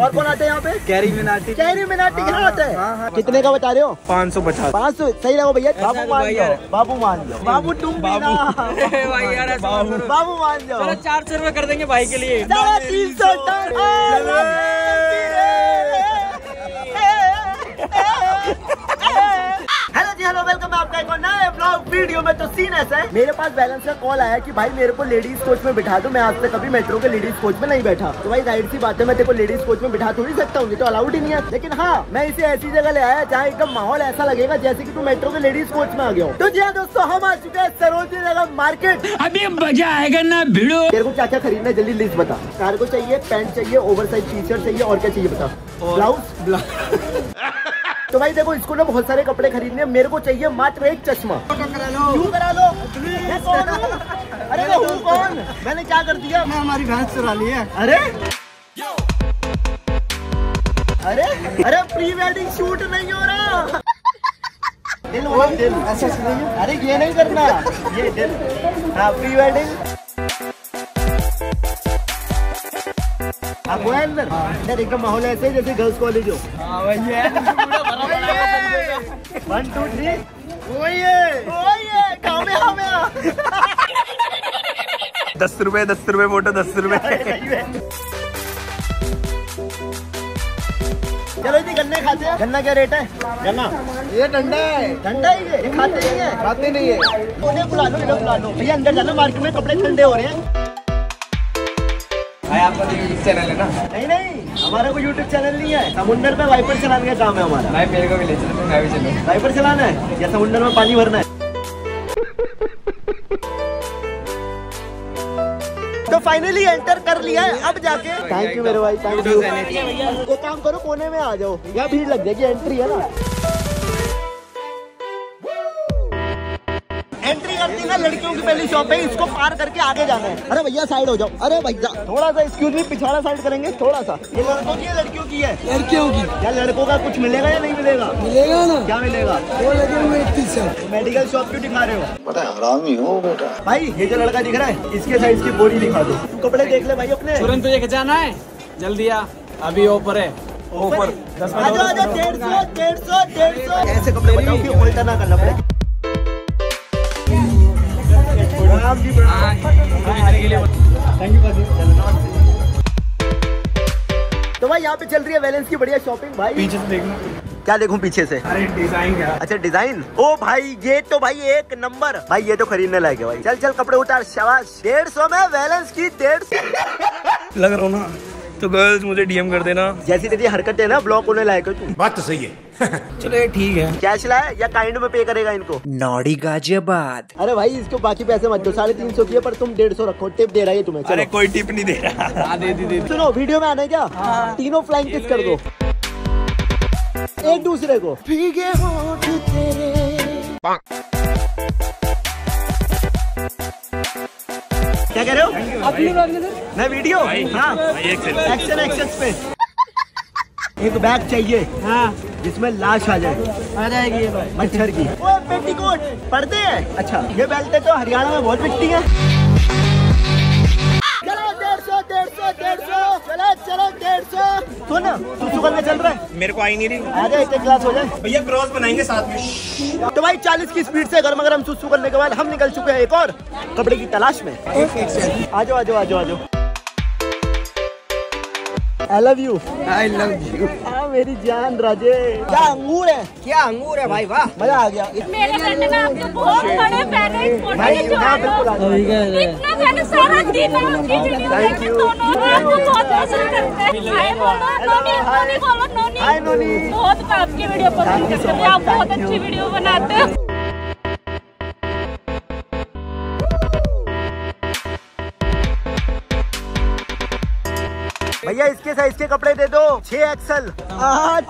और कौन आते हैं यहाँ पे? कैरी मिनाटी। कैरी मिनाटी क्या आते हाँ, हाँ। हैं कितने का बता रहे हो? पाँच सौ पचास। पाँच सौ? सही लगा भैया बाबू मान लो जाओ बाबू मान लो बाबू तुम बाबू। बाबू मान जाओ। चार सौ रूपए कर देंगे भाई के लिए। तीन सौ टन हेलो जी हेलो वेलकम आपका एक और नए ब्लॉग वीडियो में तो सीन ऐसा है। मेरे पास बैलेंस का कॉल आया कि भाई मेरे को लेडीज़ कोच में बिठा दो मैं आज तक कभी मेट्रो के लेडीज़ कोच में नहीं बैठा। तो भाई ज़ाहिर सी बात है मैं तेरे को लेडीज़ कोच में बिठा थोड़ी सकता हूँ तो अलाउड ही नहीं है। लेकिन हाँ मैं इसे ऐसी जगह ले आया जहाँ एकदम माहौल ऐसा लगेगा जैसे की तू मेट्रो के लेडीज़ कोच में आ गया हो। तो जी हाँ दोस्तों हम आ चुके हैं सरोजनी नगर मार्केट अभी मज़ा आएगा ना भिड़ो। तेरे को क्या क्या खरीदना है जल्दी लिस्ट बता। कार को चाहिए पैंट चाहिए ओवर साइज़ टी शर्ट चाहिए और क्या चाहिए बता? ब्लाउज तो भाई देखो इसको ना बहुत सारे कपड़े खरीदने मेरे को चाहिए मात्र एक चश्मा। करा लो? मैं कौन अरे मैं कौन? मैंने क्या कर दिया? मैं हमारी भैंस चुरा ली है। अरे? अरे? अरे प्री वेडिंग शूट नहीं हो रहा। दिल हो दिल ऐसा नहीं है। अरे ये नहीं करना। ये दिल। हाँ प्री वेडिंग आप वो है अंदर? अंदर एकदम माहौल ऐसे ही जैसे गर्ल्स कॉलेज हो। वन टू थ्री ओए ओए कामयाब दस रुपए दस रुपए मोटो दस रुपए। चलो जी गन्ने खाते हैं। गन्ना क्या रेट है? गन्ना। ये डंडा है। ठंडा ही है। खाते नहीं है। खाते नहीं है। उन्हें बुला लो इन्हें बुला लो। भैया अंदर जाना मार्केट में कपड़े ठंडे हो रहे हैं। भाई आपका तो यूट्यूब चैनल है ना? नहीं नहीं हमारा कोई यूट्यूब चैनल नहीं है। समुंदर में वाइपर चलाने का काम है हमारा। भाई मेरे को भी ले चलो मैं भी चलो। वाइपर चलाना है? या समुंदर में पानी भरना है? तो फाइनली एंटर कर लिया है अब जाके। थैंक यू मेरे भाई थैंक यू एक काम करो कोने में आ जाओ। यहाँ भीड़ लग जाएगी एंट्री है ना? की पहली शॉप है इसको पार करके आगे जाना है। अरे भैया साइड हो जाओ। अरे भैया। थोड़ा सा एक्सक्यूज मी पिछवाड़ा साइड करेंगे थोड़ा सा। ये लड़कों की है लड़कियों की है? लड़कियों की। क्या लड़कों का कुछ मिलेगा या नहीं मिलेगा? मिलेगा ना। क्या मिलेगा? वो लगे हुए मेडिकल शॉप क्यों दिखा रहे हो? बड़ा हरामी हो बेटा। भाई ये जो लड़का दिख रहा है इसके साइज़ की बोरी दिखा दो। कपड़े देख ले भाई अपने। तुरंत तुझे खिंचाना है? जल्दी आ। अभी ऊपर है। ऊपर आ जाओ डेढ़ सौ डेढ़ सौ डेढ़ सौ। ऐसे कपड़े बताओ कि उल्टा ना करना पड़े। तो भाई यहाँ पे चल रही है वैलेंस की बढ़िया शॉपिंग भाई। पीछे से देखना। क्या देखूँ पीछे से? अरे डिज़ाइन क्या अच्छा डिज़ाइन ओ भाई ये तो भाई एक नंबर। भाई ये तो खरीदने लायक है भाई। चल चल कपड़े उतार शाबाश। डेढ़ सौ में वैलेंस की डेढ़ सौ। लग रहा हूँ ना? तो गर्ल्स मुझे डीएम कर देना। जैसी तेरी हरकत है ना ब्लॉक होने लायक है तू। बात तो सही है। चलो ठीक है। कैश लाया या काइंड में पे करेगा इनको? नौड़ी गाजियाबाद। अरे भाई इसको बाकी पैसे मत दो साढ़े तीन सौ की है पर तुम डेढ़ सौ रखो टिप दे रहा है तुम्हें अरे कोई टिप नहीं दे रहा। हाँ दे दे सुनो वीडियो में आना है क्या? तीनों फ्लाइंग किस कर दो। एक दूसरे को। भीगे होठ तेरे। क्या कह रहे हो? अपनी मैं वीडियो? हाँ। एक्शन एक्शन पे। एक बैग चाहिए हाँ। जिसमें लाश आ जाए। आ जाएगी भाई मच्छर की। पेटीकोट। पढ़ते हैं? अच्छा ये बैलते तो हरियाणा में बहुत मिट्टी है। सुन सुसु करने चल रहा है। मेरे को आई नहीं। रही आ जाए एक क्लास ग्लास हो जाए। भैया क्रॉस बनाएँगे साथ में। तो भाई 40 की स्पीड से गर्मा गर्म सुसु करने के बाद हम निकल चुके हैं एक और कपड़े की तलाश में। आ जाओ आ जाओ आ जाओ आ जाओ I love you I love you मेरी जान राजे क्या अंगूर है? क्या अंगूर है भाई वाह। मज़ा आ गया। मेरे बेटे ने आपको बहुत बड़े है हाँ। सारा दिन बहुत पसंद करते हैं। हाय नोनी नोनी बोलो नोनी हाय नोनी बहुत आपकी वीडियो पसंद करते हैं। आप बहुत अच्छी वीडियो बनाते हैं। भैया इसके साइज़ के कपड़े दे दो। छह एक्सल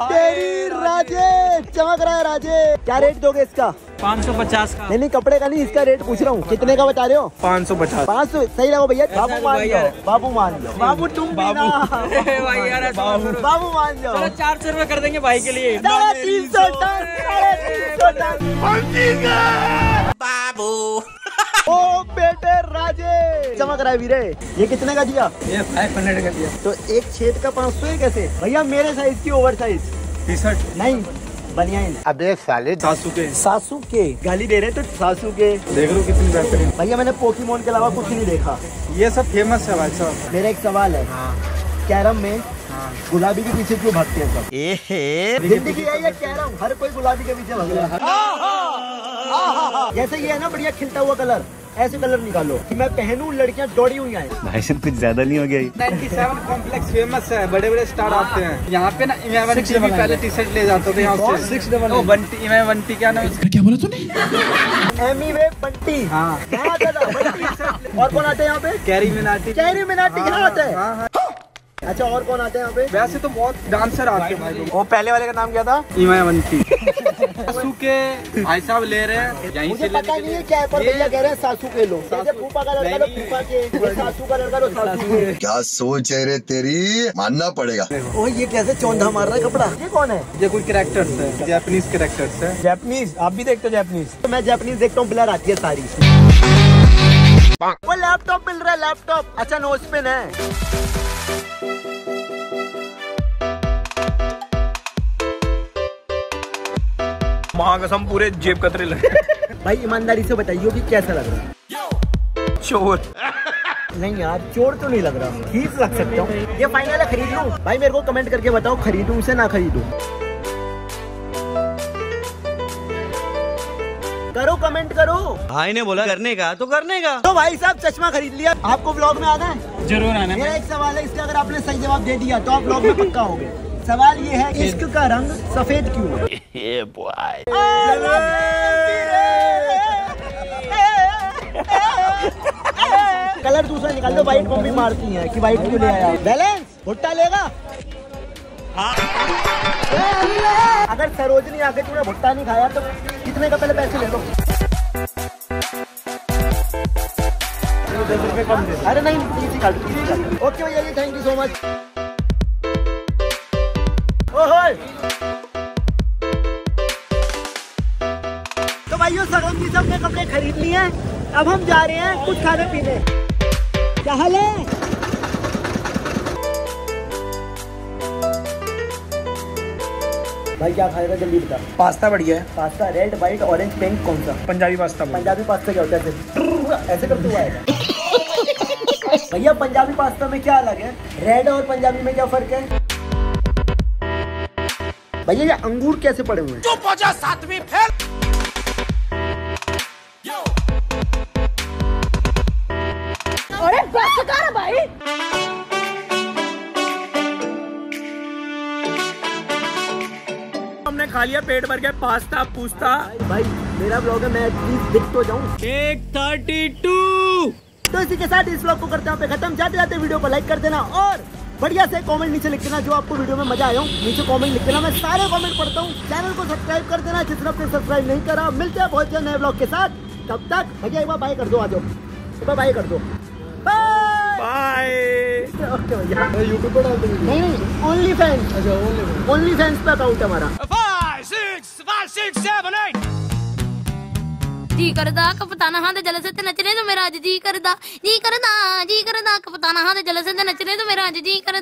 तेरी राजे। चमक रहा है राजे। क्या रेट दोगे इसका? पाँच सौ पचास का। नहीं नहीं कपड़े का नहीं इसका रेट पूछ रहा हूँ। कितने का बता रहे हो? पाँच सौ पचास। पाँच सौ सही लगो भैया बाबू मान जाओ बाबू मान जाओ। बाबू तुम भी ना। भाई यार ऐसा मत करो। बाबू मान जाओ। चार सौ रूपए कर देंगे भाई के लिए। तीन सौ बाबू। ओ बेटे राजे। चमक रहा है वीरे। ये कितने का दिया? ये फाइव हंड्रेड का दिया। तो एक छेद का पाँच सौ कैसे? भैया मेरे साइज़ की ओवर साइज़ टी शर्ट नहीं बनियाइन अबे साले। सासू के। सासू के। गाली दे रहे तो सासू के। देख लो कितनी बेहतरीन। भैया मैंने पोकीमोन के अलावा कुछ नहीं देखा। ये सब फ़ेमस है भाई साहब। मेरा एक सवाल है। हाँ। कैरम में हाँ। गुलाबी के पीछे क्यों भागते हैं सब? ज़िंदगी है ये कैरम? हर कोई गुलाबी के पीछे भाग रहा है जैसे ये है ना बढ़िया खिलता हुआ कलर ऐसे कलर निकालो कि मैं पहनूं लड़कियाँ दौड़ी हुई आए। भाई साहब कुछ ज़्यादा नहीं हो गया 97 कॉम्प्लेक्स फ़ेमस है बड़े बड़े स्टार आते हैं। यहाँ पे ना इलेवन टी पहले टी शर्ट ले जाते थे यहाँ सिक्स डबल बंटी इमें बंटी क्या नाम तूने? एमी वे बंटी। हाँ। बंटी और कौन आते हैं यहाँ पे? कैरी मिनाटी कैरी मिनाटी क्या आता है हाँ हाँ। अच्छा और कौन आते हैं यहाँ पे? वैसे तो बहुत डांसर आते हैं भाई वो पहले वाले का नाम क्या था? इमामवंती सासू के भाई साहब ले रहे हैं यहीं से पता नहीं है क्या है पर भैया कह रहे हैं सासू के लो जैसे फूफा का लड़का तो फूफा के सासू का लड़का तो सासू के। क्या सोच है रे तेरी? मानना पड़ेगा। ओ ये कैसे चौंधा मार रहा है कपड़ा? ये कौन है? ये कोई कैरेक्टर्स है जापानीज कैरेक्टर्स है। जापानीज आप भी देखते हो जापानीज तो मैं जैपनीज देखता हूँ ब्लर आती है सारी। वो लैपटॉप मिल रहा है लैपटॉप अच्छा नोज़ पिन है। महाकसम पूरे जेब कतरे लगे भाई ईमानदारी से बताइयो कि कैसा लग रहा है। चोर। नहीं यार चोर तो नहीं लग रहा। ठीक लग सकता हूँ। ये फाइनल है खरीद लूँ? भाई मेरे को कमेंट करके बताओ खरीदू से ना खरीदूं? करो कमेंट करो। भाई ने बोला करने का तो करने का। तो भाई साहब चश्मा खरीद लिया। आपको ब्लॉग में आना है? ज़रूर आना मेरा एक सवाल है इसका अगर आपने सही जवाब दे दिया तो आप ब्लॉग में पक्का होगे। सवाल ये है इश्क का रंग सफ़ेद क्यों है? कलर दूसरा निकाल दो व्हाइट मम्मी मारती है कि व्हाइट क्यों ले आया? बैलेंस भुट्टा लेगा? अगर सरोजनी आके तूने भुट्टा नहीं खाया तो कितने का पहले पैसे ले लो? अरे नहीं ओके भैया जी थैंक यू सो मच तो भाइयों सरोजनी से अपने कपड़े खरीद लिए हैं। अब हम जा रहे हैं कुछ खाने पीने। क्या हाल है? भाई क्या खाएगा? जल्दी बता। पास्ता बढ़िया है। Pasta red white orange pink कौन सा? पंजाबी पास्ता पंजाबी पास्ता क्या होता है? ऐसे करते हुआ आएगा। भैया पंजाबी पास्ता में क्या अलग है? रेड और पंजाबी में क्या फ़र्क है? भैया ये अंगूर कैसे पड़े हुए हैं? अरे बस कर भाई। खा लिया पेट भर के पास्ता पूस्ता। भाई मेरा ब्लॉग है मैं एटलीस्ट दिख तो जाऊँ। एक थर्टी टू तो इसी के साथ इस ब्लॉग को करते हैं खत्म। जाते जाते वीडियो को लाइक कर देना और बढ़िया से कमेंट नीचे लिख देना जो आपको वीडियो में मज़ा आया हो। नीचे कमेंट लिख देना मैं सारे कमेंट पढ़ता हूँ। चैनल को सब्सक्राइब कर देना जिसने अपने सब्सक्राइब नहीं करा मिलते हैं बहुत जल्द नए ब्लॉग के साथ। तब तक भैया एक बार बाय कर दो आ जाओ। एक बार बाय कर दो। बाय बाय ओके भैया। यूट्यूब पर डाल नहीं नहीं ओनली फैंस अच्छा ओनली ओनली फैंस पे अकाउंट हमारा। ਜੀ ਕਰਦਾ ਕਪਤਾਨ ਹਾਂ ਦੇ ਜਲਸੇ ਤੇ ਨੱਚਨੇ ਤੋਂ ਮੇਰਾ ਅੱਜ ਜੀ ਕਰਦਾ। ਜੀ ਕਰਦਾ ਜੀ ਕਰਦਾ ਕਪਤਾਨ ਹਾਂ ਦੇ ਜਲਸੇ ਤੇ ਨੱਚਨੇ ਤੋਂ ਮੇਰਾ ਅੱਜ ਜੀ ਕਰਦਾ।